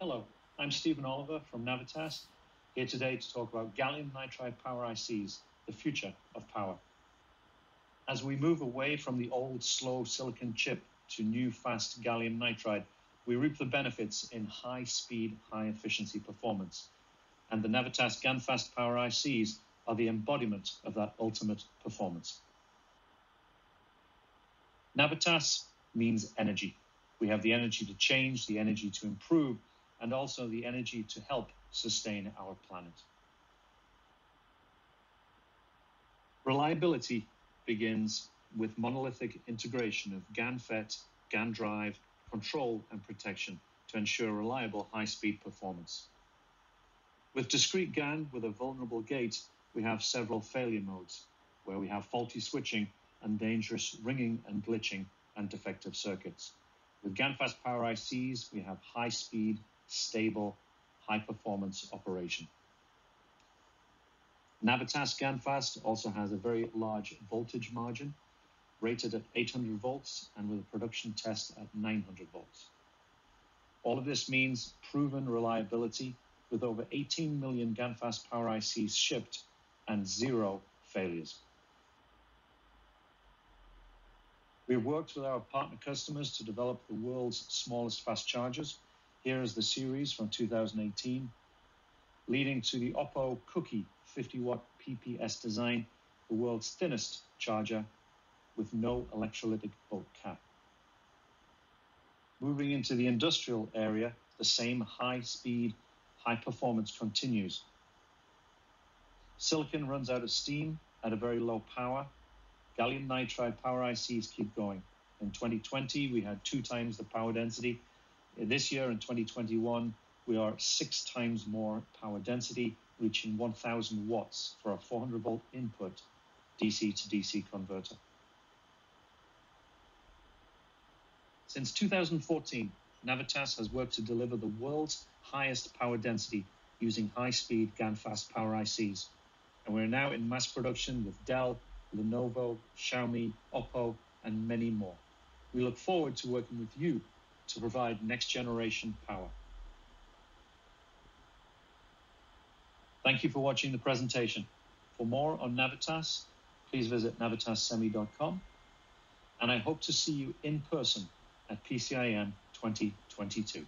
Hello, I'm Stephen Oliver from Navitas, here today to talk about gallium nitride power ICs, the future of power. As we move away from the old slow silicon chip to new fast gallium nitride, we reap the benefits in high speed, high efficiency performance. And the Navitas GaNFast power ICs are the embodiment of that ultimate performance. Navitas means energy. We have the energy to change, the energy to improve, and also the energy to help sustain our planet. Reliability begins with monolithic integration of GaN FET, GaN drive, control, and protection to ensure reliable high-speed performance. With discrete GaN with a vulnerable gate, we have several failure modes where we have faulty switching and dangerous ringing and glitching and defective circuits. With GaNFast Power ICs, we have high speed, stable, high performance operation. Navitas GaNFast also has a very large voltage margin, rated at 800 volts and with a production test at 900 volts. All of this means proven reliability with over 18 million GaNFast Power ICs shipped and zero failures. We've worked with our partner customers to develop the world's smallest fast chargers. Here is the series from 2018, leading to the Oppo Cookie 50 watt PPS design, the world's thinnest charger with no electrolytic volt cap. Moving into the industrial area, the same high speed, high performance continues. Silicon runs out of steam at a very low power. Gallium nitride power ICs keep going. In 2020, we had two times the power density. This year, in 2021, we are six times more power density, reaching 1000 watts for a 400 volt input DC to DC converter. Since 2014, Navitas has worked to deliver the world's highest power density using high-speed GaNFast power ICs, and we're now in mass production with Dell, Lenovo, Xiaomi, Oppo, and many more. We look forward to working with you to provide next-generation power. Thank you for watching the presentation. For more on Navitas, please visit navitassemi.com, and I hope to see you in person at PCIM 2022.